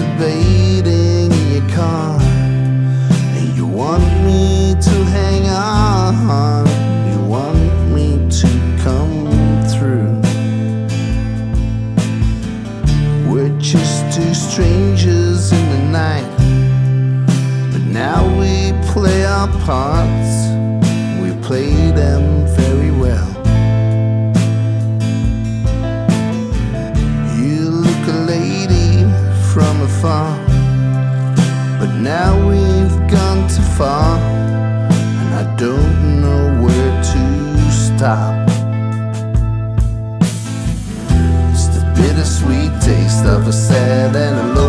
masturbating in your car. And you want me to hang on. You want me to come through. We're just two strangers in the night. But now we play our parts. We play them far and I don't know where to stop. It's the bittersweet taste of a sad and a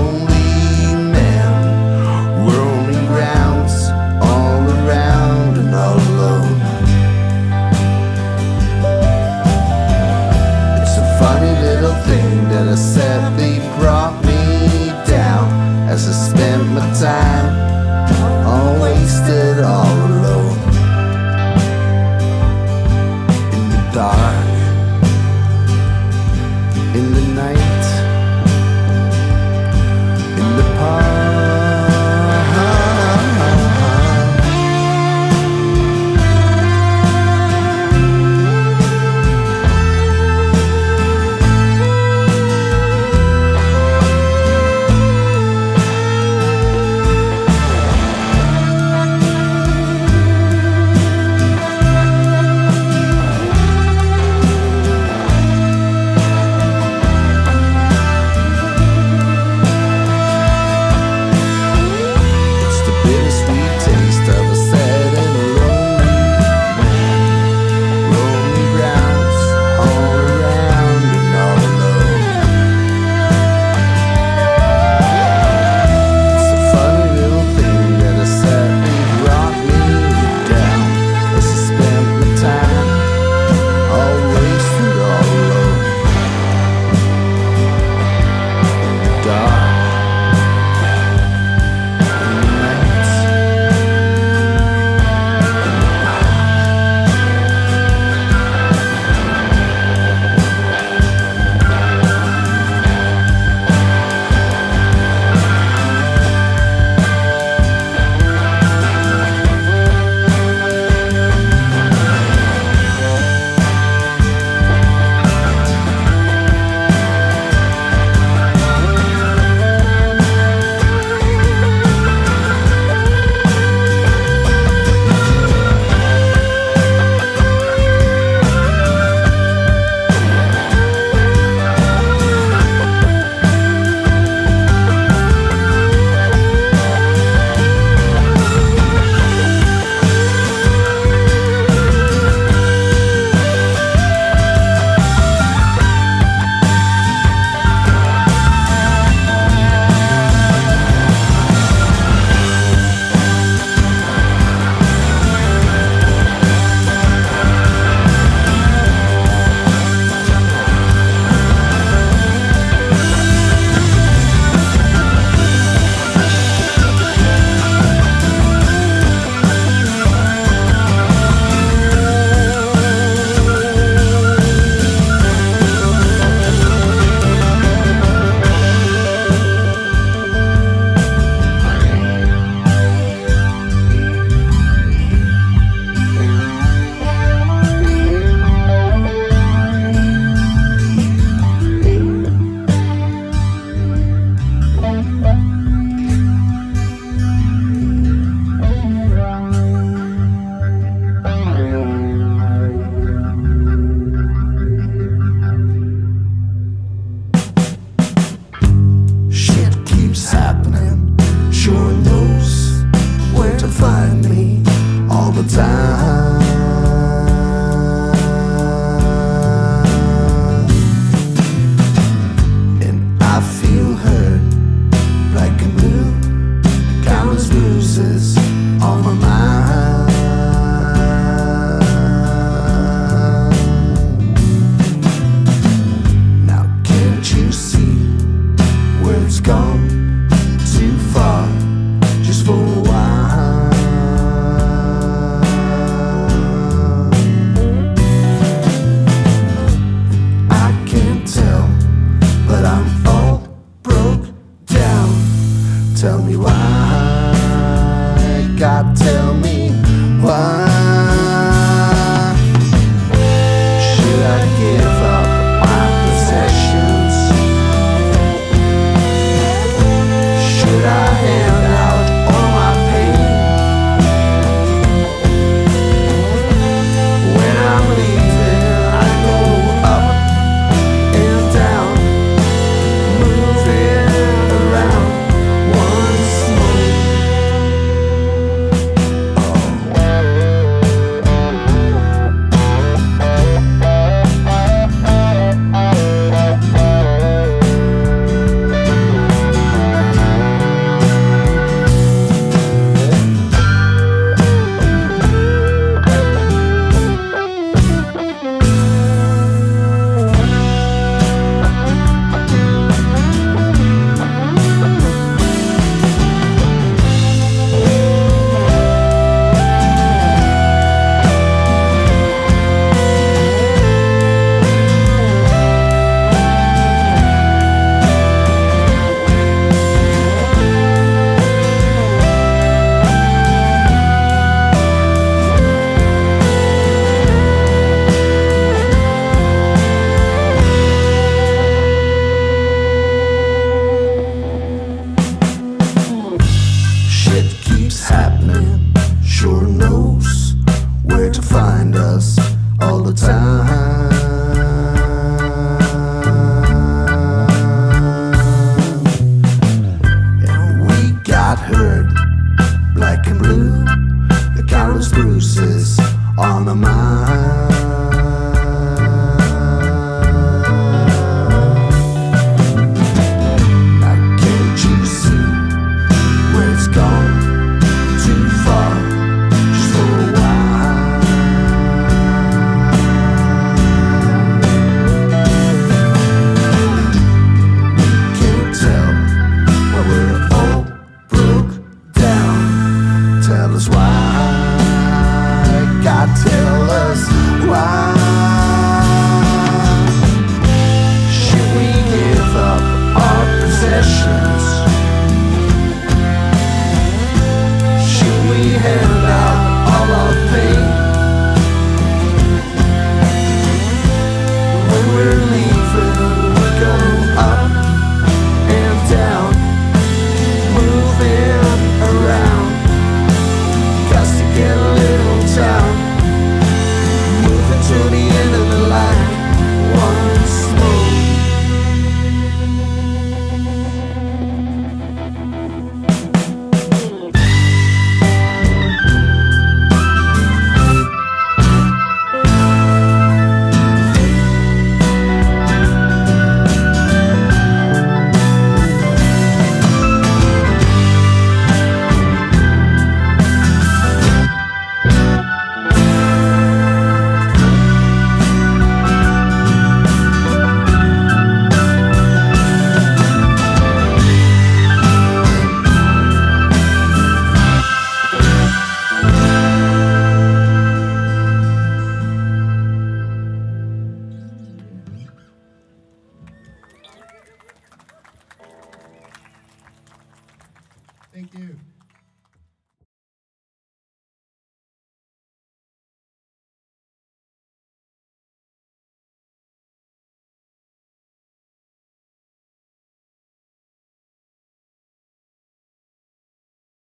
God, tell me why.